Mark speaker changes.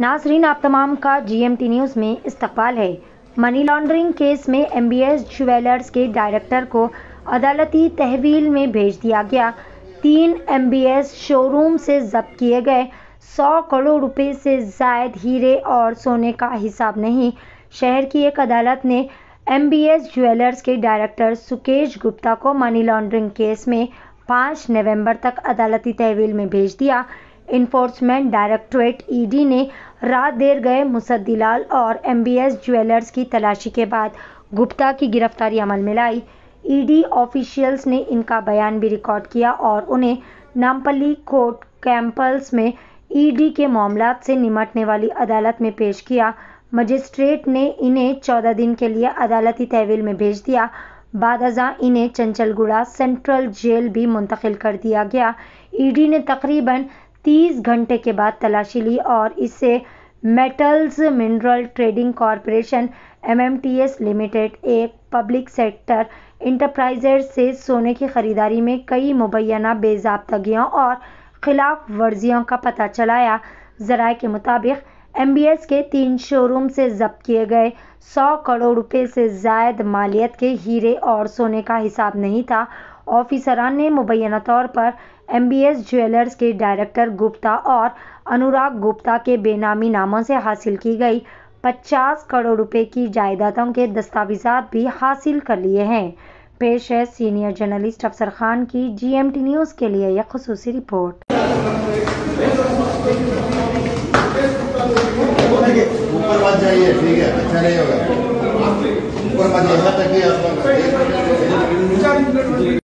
Speaker 1: नाजरीन, आप तमाम का जीएमटी न्यूज़ में इस्तकबाल है। मनी लॉन्ड्रिंग केस में एमबीएस ज्वेलर्स के डायरेक्टर को अदालती तहवील में भेज दिया गया। तीन एमबीएस शोरूम से जब्त किए गए। 100 करोड़ रुपए से जायद हीरे और सोने का हिसाब नहीं। शहर की एक अदालत ने एमबीएस ज्वेलर्स के डायरेक्टर सुकेश गुप्ता को मनी लॉन्ड्रिंग केस में 5 नवंबर तक अदालती तहवील में भेज दिया। इन्फोर्समेंट डायरेक्टरेट ईडी ने रात देर गए मुसद्दीलाल और एमबीएस ज्वेलर्स की तलाशी के बाद गुप्ता की गिरफ्तारी अमल में लाई। ईडी ऑफिशियल्स ने इनका बयान भी रिकॉर्ड किया और उन्हें नामपल्ली कोर्ट कैंपल्स में ईडी के मामला से निमटने वाली अदालत में पेश किया। मजिस्ट्रेट ने इन्हें चौदह दिन के लिए अदालती तहवील में भेज दिया। बाद अजा इन्हें चंचलगुड़ा सेंट्रल जेल भी मुंतकिल कर दिया गया। ईडी ने तकरीबन 30 घंटे के बाद तलाशी ली और इसे metals mineral trading corporation MMTS limited, एक पब्लिक सेक्टर इंटरप्राइजेज से सोने की खरीदारी में कई मुबैना बेजाबतगियों और खिलाफ वर्जियों का पता चलाया। जराये के मुताबिक एमबीएस के तीन शोरूम से जब्त किए गए 100 करोड़ रुपए से जायद मालियत के हीरे और सोने का हिसाब नहीं था। ऑफिसरान ने मुबैना तौर पर एमबीएस ज्वेलर्स के डायरेक्टर गुप्ता और अनुराग गुप्ता के बेनामी नामों से हासिल की गई। 50 करोड़ रुपए की जायदादों के दस्तावेजात भी हासिल कर लिए हैं। पेश है सीनियर जर्नलिस्ट अफसर खान की जीएमटी न्यूज़ के लिए यह खसूसी रिपोर्ट।
Speaker 2: ऊपर मत जाइए, ठीक है अच्छा नहीं होगा। ऊपर मत यहाँ तक ही